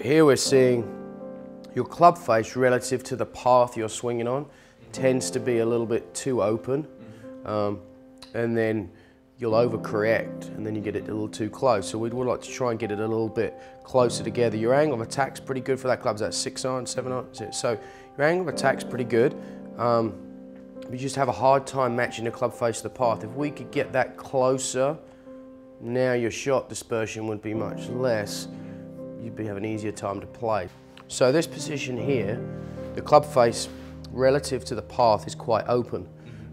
Here we're seeing your club face relative to the path you're swinging on tends to be a little bit too open um, and then you'll overcorrect and then you get it a little too close. So we'd, like to try and get it a little bit closer together. Your angle of attack's pretty good for that club. Is that six iron, seven iron? So your angle of attack's pretty good. Um, we just have a hard time matching the club face to the path. If we could get that closer, now your shot dispersion would be much less. You'd be having an easier time to play. So this position here, the club face relative to the path is quite open.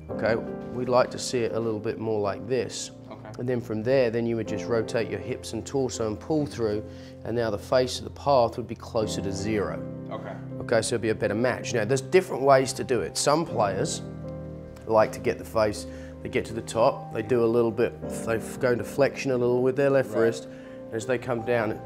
Okay, we'd like to see it a little bit more like this. Okay. And then from there, then you would just rotate your hips and torso and pull through, and now the face of the path would be closer to zero. Okay. Okay, so it'd be a better match. Now, there's different ways to do it. Some players like to get the face, they get to the top, they do a little bit, they go into flexion a little with their left right. wrist, as they come down,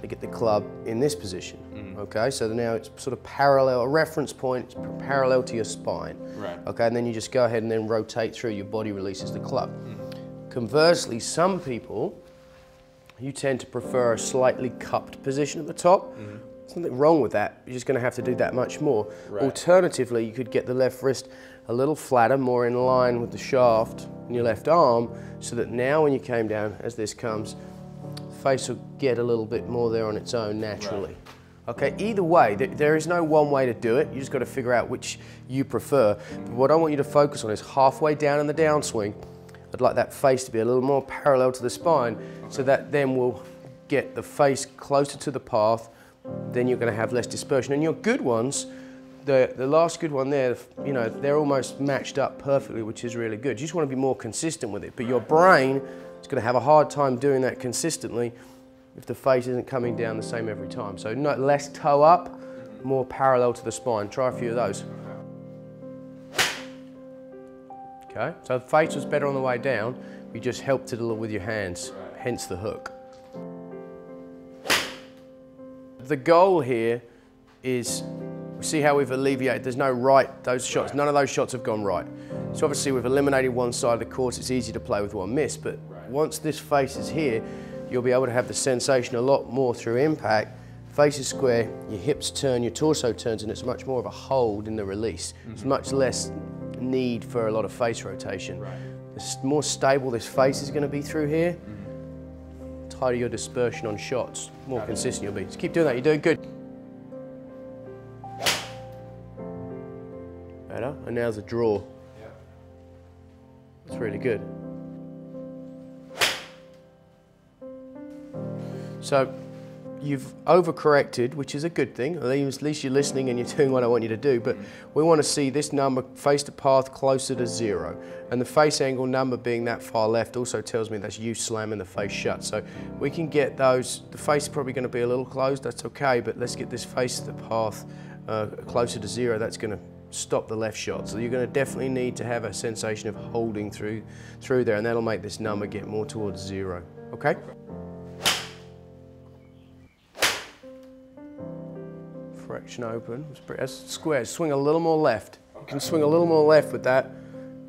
they get the club in this position. Mm. Okay, so now it's sort of parallel, a reference point, it's parallel to your spine. Right. Okay, and then you just go ahead and then rotate through, your body releases the club. Mm. Conversely, some people, you tend to prefer a slightly cupped position at the top. Mm. Something wrong with that, you're just going to have to do that much more. Right. Alternatively, you could get the left wrist a little flatter, more in line with the shaft in your left arm, so that now when you came down, as this comes, face will get a little bit more there on its own naturally. Right. Okay, either way, there is no one way to do it. You just got to figure out which you prefer. But what I want you to focus on is halfway down in the downswing, I'd like that face to be a little more parallel to the spine so that then we'll get the face closer to the path, then you're going to have less dispersion. And your good ones, the, the last good one there, you know, they're almost matched up perfectly, which is really good. You just want to be more consistent with it. But your brain is going to have a hard time doing that consistently if the face isn't coming down the same every time. So no, less toe up, more parallel to the spine. Try a few of those. Okay, so the face was better on the way down, you just helped it a little with your hands, hence the hook. The goal here is, see how we've alleviated, there's no right, those shots, none of those shots have gone right. So obviously we've eliminated one side of the course, it's easy to play with one miss, but once this face is here, you'll be able to have the sensation a lot more through impact. Face is square, your hips turn, your torso turns, and it's much more of a hold in the release. Mm -hmm. It's much less need for a lot of face rotation. Right. The more stable this face is going to be through here, mm -hmm. Tighter your dispersion on shots, more consistent you'll be. Just keep doing that, you're doing good. Better, and now's a draw. Yeah. That's really good. So you've overcorrected, which is a good thing. At least you're listening and you're doing what I want you to do. But we want to see this number face to path closer to zero. And the face angle number being that far left also tells me that's you slamming the face shut. So we can get those, the face is probably going to be a little closed, that's okay, but let's get this face to the path uh, closer to zero. That's going to stop the left shot. So you're going to definitely need to have a sensation of holding through, through there and that'll make this number get more towards zero. Okay? Fraction open. That's square. Swing a little more left. You can swing a little more left with that.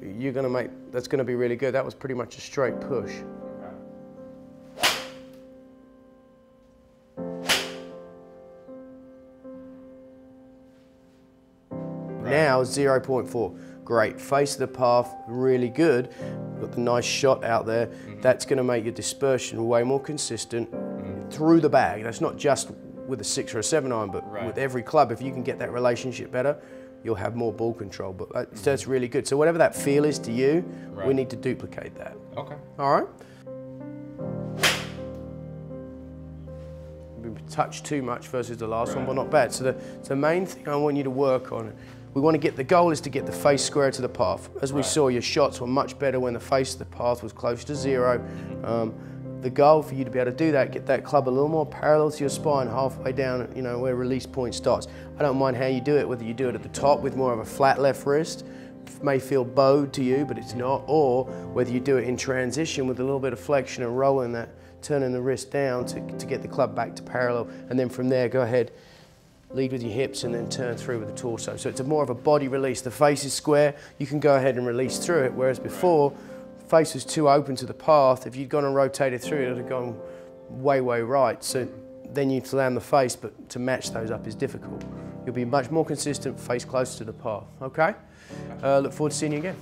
You're going to make, that's going to be really good. That was pretty much a straight push. Now 0.4. Great. Face of the path, really good. Got the nice shot out there. Mm -hmm. That's going to make your dispersion way more consistent mm -hmm. through the bag. That's not just with a six or a seven iron, but right. with every club, if you can get that relationship better, you'll have more ball control. But that's, mm-hmm. that's really good. So whatever that feel is to you, right. we need to duplicate that. Okay. All right. We touched too much versus the last right. one, but not bad. So the, the main thing I want you to work on, we want to get, the goal is to get the face square to the path. As we saw, your shots were much better when the face of the path was close to 0 mm-hmm. um, the goal for you to be able to do that, get that club a little more parallel to your spine, halfway down, you know, where release point starts. I don't mind how you do it, whether you do it at the top with more of a flat left wrist, may feel bowed to you, but it's not, or whether you do it in transition with a little bit of flexion and rolling that, turning the wrist down to, to get the club back to parallel, and then from there, go ahead, lead with your hips and then turn through with the torso. So it's a more of a body release. The face is square, you can go ahead and release through it, whereas before, face was too open to the path. If you'd gone and rotated through it, would have gone way, way right. So then you'd slam the face, but to match those up is difficult. You'll be much more consistent, face closer to the path, okay? Uh, look forward to seeing you again.